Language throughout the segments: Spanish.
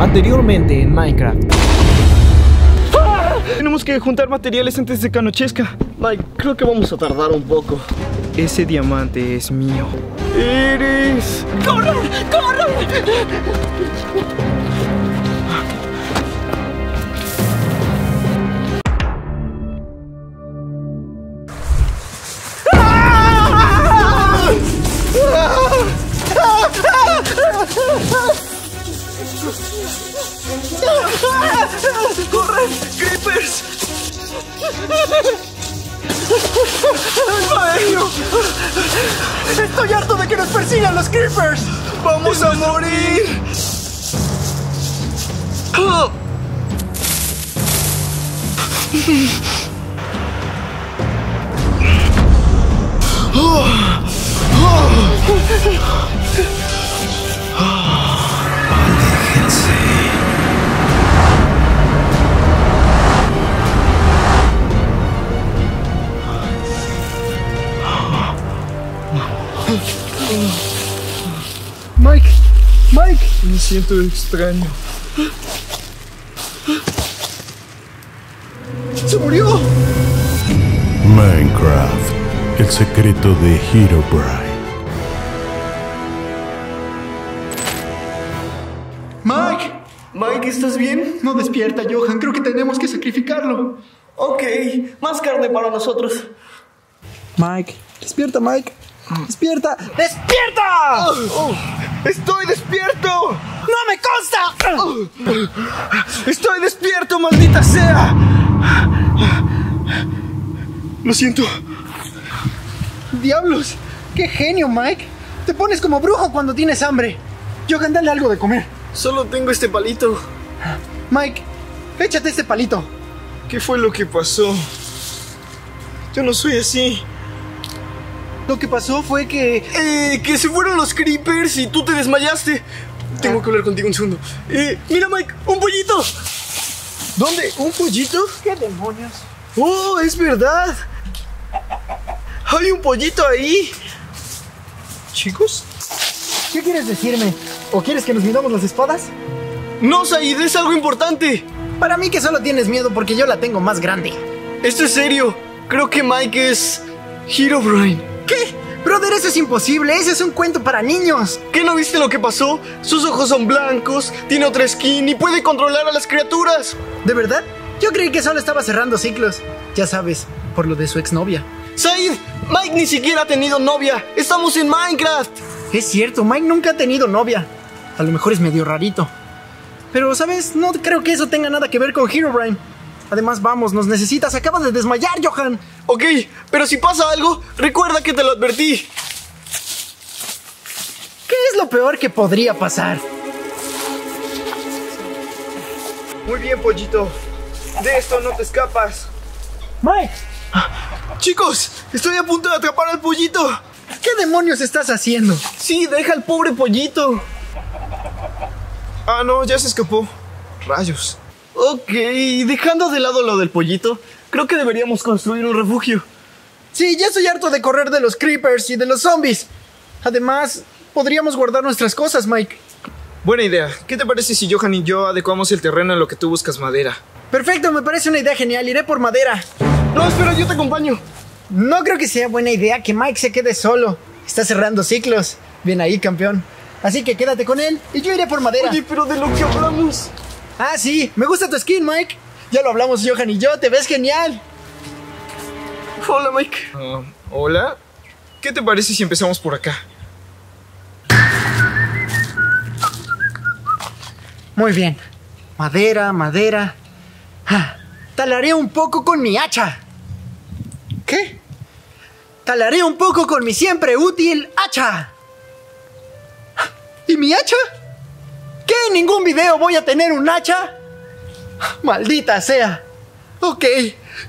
Anteriormente en Minecraft. Tenemos que juntar materiales antes de que anochezca. Mike, creo que vamos a tardar un poco. Ese diamante es mío. Eres. ¡Corre! ¡Corre! ¡Corre! ¡Creepers! ¡Mario! ¡Estoy harto de que nos persigan los creepers! ¡Vamos a morir! Mike, Mike, Me siento extraño. se murió. Minecraft, el secreto de Herobrine. Mike, Mike, ¿estás bien? no despierta, Johan. Creo que tenemos que sacrificarlo. Ok, más carne para nosotros. Mike, despierta, Mike. Despierta. ¡Despierta! ¡Estoy despierto! ¡No me consta! ¡Estoy despierto, maldita sea! Lo siento. ¡Diablos! ¡Qué genio, Mike! Te pones como brujo cuando tienes hambre. Johan, dale algo de comer. Solo tengo este palito. Mike, échate este palito. ¿Qué fue lo que pasó? Yo no soy así. Lo que pasó fue que... Eh, que se fueron los creepers y tú te desmayaste. Tengo que hablar contigo un segundo. Eh, mira, Mike, un pollito. ¿Dónde? ¿Un pollito? ¿Qué demonios? ¡Oh, es verdad! Hay un pollito ahí. Chicos, ¿Qué quieres decirme? ¿O quieres que nos midamos las espadas? no, Said, es algo importante. Para mí que solo tienes miedo porque yo la tengo más grande. Esto es serio. Creo que Mike es Herobrine. ¿Qué? Brother, eso es imposible. Ese es un cuento para niños. ¿Qué no viste lo que pasó? Sus ojos son blancos, tiene otra skin y puede controlar a las criaturas. ¿De verdad? Yo creí que solo estaba cerrando ciclos. Ya sabes, por lo de su exnovia. Said, Mike ni siquiera ha tenido novia. Estamos en Minecraft. Es cierto, Mike nunca ha tenido novia. A lo mejor es medio rarito. Pero, ¿sabes? No creo que eso tenga nada que ver con Herobrine. Además, vamos, nos necesitas. Acabas de desmayar, Johan. Ok, pero si pasa algo, recuerda que te lo advertí. ¿Qué es lo peor que podría pasar? Muy bien, pollito. De esto no te escapas. Mike, Chicos, estoy a punto de atrapar al pollito. ¿qué demonios estás haciendo? Sí, deja al pobre pollito. Ah, no, ya se escapó. Rayos. Ok, dejando de lado lo del pollito, creo que deberíamos construir un refugio. Sí, ya estoy harto de correr de los creepers y de los zombies. Además, podríamos guardar nuestras cosas, Mike. Buena idea. ¿Qué te parece si Johan y yo adecuamos el terreno en lo que tú buscas madera? Perfecto, me parece una idea genial. Iré por madera. No, espera, yo te acompaño. No creo que sea buena idea que Mike se quede solo. Está cerrando ciclos. Bien ahí, campeón. Así que quédate con él y yo iré por madera. Oye, pero de lo que hablamos. Ah, sí, me gusta tu skin, Mike. Ya lo hablamos Johan y yo, te ves genial. Hola, Mike. Ah, Hola. ¿Qué te parece si empezamos por acá? Muy bien. Madera, madera. Ah, talaré un poco con mi hacha. ¿Qué? Talaré un poco con mi siempre útil hacha. ¿Y mi hacha? ¿Qué? ¿En ningún video voy a tener un hacha? Maldita sea. Ok,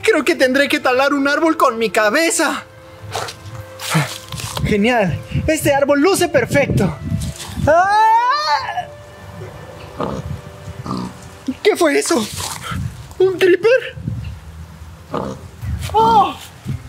creo que tendré que talar un árbol con mi cabeza. Genial. Este árbol luce perfecto. ¡Ah! ¿Qué fue eso? ¿Un creeper? ¡Oh!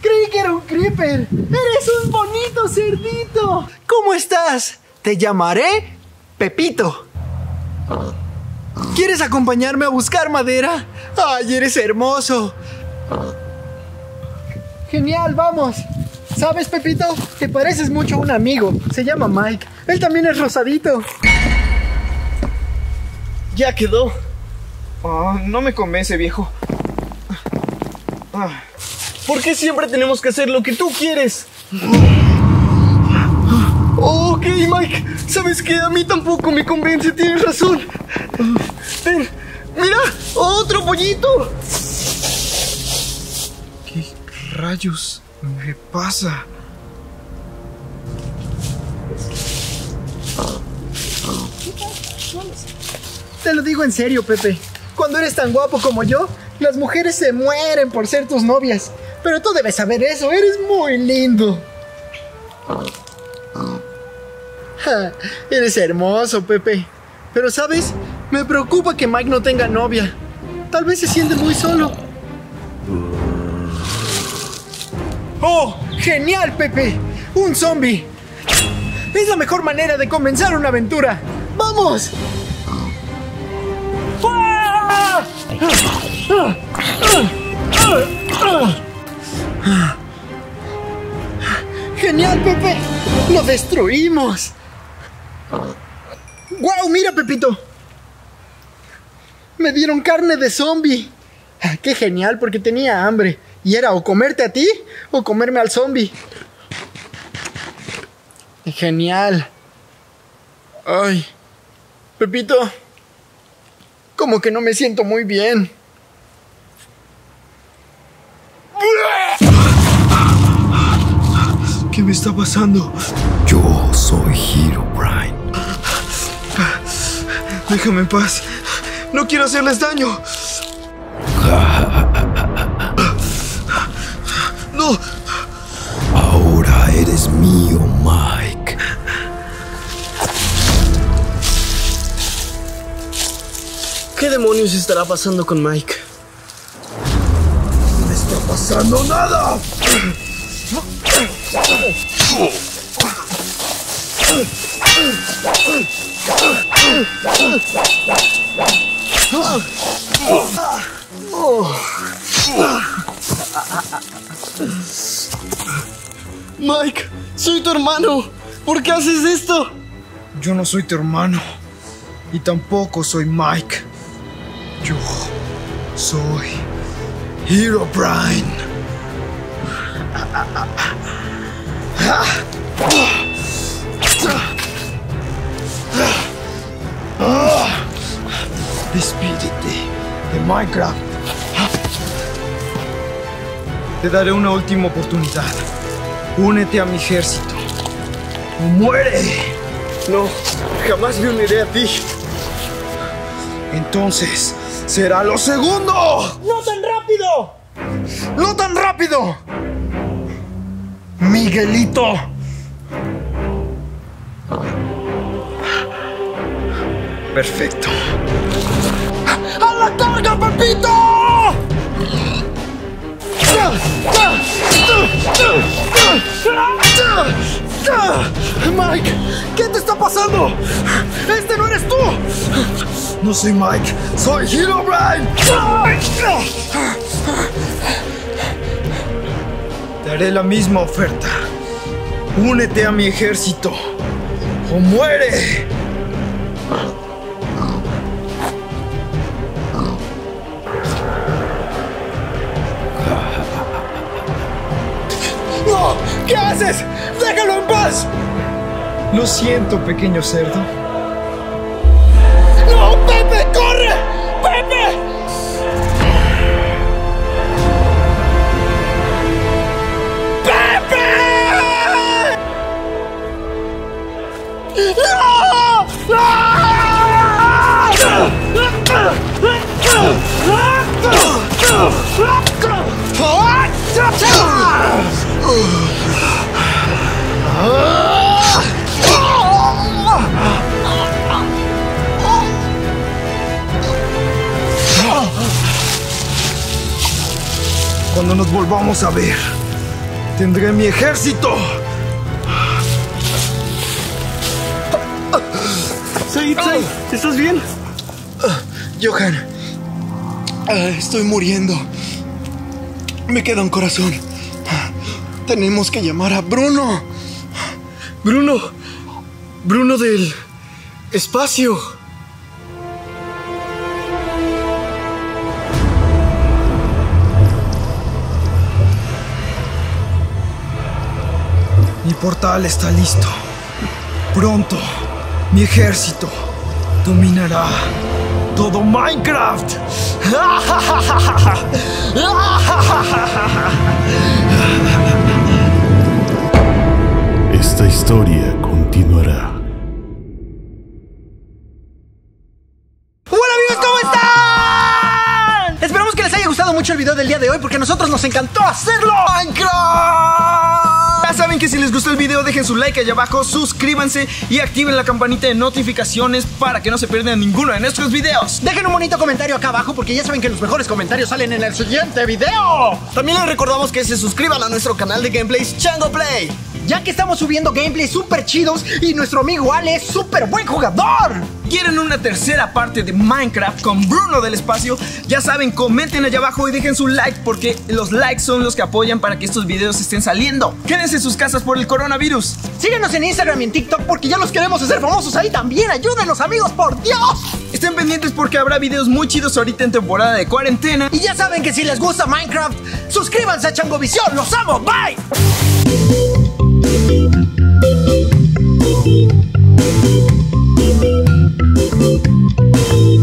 Creí que era un creeper. ¡Eres un bonito cerdito! ¿Cómo estás? Te llamaré Pepito. ¿Quieres acompañarme a buscar madera? ¡Ay, eres hermoso! Genial, vamos. ¿Sabes, Pepito? Te pareces mucho a un amigo. Se llama Mike. Él también es rosadito. Ya quedó. Ah, no me convence, viejo. Ah, ¿Por qué siempre tenemos que hacer lo que tú quieres? Ok, Mike. ¿Sabes qué? A mí tampoco me convence. Tienes razón. Ven, mira, otro pollito. ¿Qué rayos me pasa? Te lo digo en serio, Pepe. Cuando eres tan guapo como yo, las mujeres se mueren por ser tus novias. Pero tú debes saber eso, eres muy lindo. Eres hermoso, Pepe. Pero sabes, me preocupa que Mike no tenga novia. Tal vez se siente muy solo. ¡Oh! ¡Genial, Pepe! ¡Un zombie! Es la mejor manera de comenzar una aventura. ¡Vamos! ¡Genial, Pepe! ¡Lo destruimos! ¡Guau! ¡Mira, Pepito! Me dieron carne de zombie. Ah, ¡Qué genial! Porque tenía hambre. Y era o comerte a ti o comerme al zombie. Genial. Ay. Pepito. Como que no me siento muy bien. ¿Qué me está pasando? Yo soy Herobrine. Déjame en paz. No quiero hacerles daño. No, Ahora eres mío, Mike. ¿qué demonios estará pasando con Mike? No está pasando nada. Mike, soy tu hermano. ¿Por qué haces esto? Yo no soy tu hermano. Y tampoco soy Mike. Yo soy Despídete de Minecraft. Te daré una última oportunidad. Únete a mi ejército. ¡O muere! No, jamás me uniré a ti. Entonces, será lo segundo. ¡No tan rápido! ¡No tan rápido! Miguelito. Perfecto. ¡A la carga, Pepito! Mike, ¿qué te está pasando? ¡Este no eres tú! No soy Mike, soy Herobrine. Te haré la misma oferta. Únete a mi ejército. O muere. Lo siento, pequeño cerdo. ¡No, Pepe! ¡Corre! ¡Pepe! ¡Pepe! ¡No! Cuando nos volvamos a ver, tendré mi ejército. Said, Said, ¿estás bien? Johan, ah, estoy muriendo. Me queda un corazón. Tenemos que llamar a Bruno. Bruno. Bruno del espacio. Mi portal está listo. Pronto, mi ejército dominará todo Minecraft. Esta historia continuará. Hola amigos, ¿cómo están? Esperamos que les haya gustado mucho el video del día de hoy porque a nosotros nos encantó hacerlo. Minecraft. Ya saben que si les gustó el video dejen su like allá abajo, suscríbanse y activen la campanita de notificaciones para que no se pierdan ninguno de nuestros videos. Dejen un bonito comentario acá abajo porque ya saben que los mejores comentarios salen en el siguiente video. También les recordamos que se suscriban a nuestro canal de gameplays Chango Play. Ya que estamos subiendo gameplays súper chidos y nuestro amigo Ale es súper buen jugador. ¿Quieren una tercera parte de Minecraft con Bruno del espacio? Ya saben, comenten allá abajo y dejen su like porque los likes son los que apoyan para que estos videos estén saliendo. Quédense en sus casas por el coronavirus. Síguenos en Instagram y en TikTok porque ya los queremos hacer famosos ahí también. Ayúdenos amigos, por Dios. Estén pendientes porque habrá videos muy chidos ahorita en temporada de cuarentena. Y ya saben que si les gusta Minecraft, suscríbanse a Changovisión. ¡Los amo! ¡Bye! Thank you.